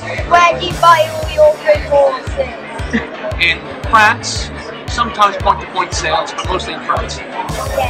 Where do you buy all your good horses? In France, sometimes point-to-point sales, but mostly in France. Okay.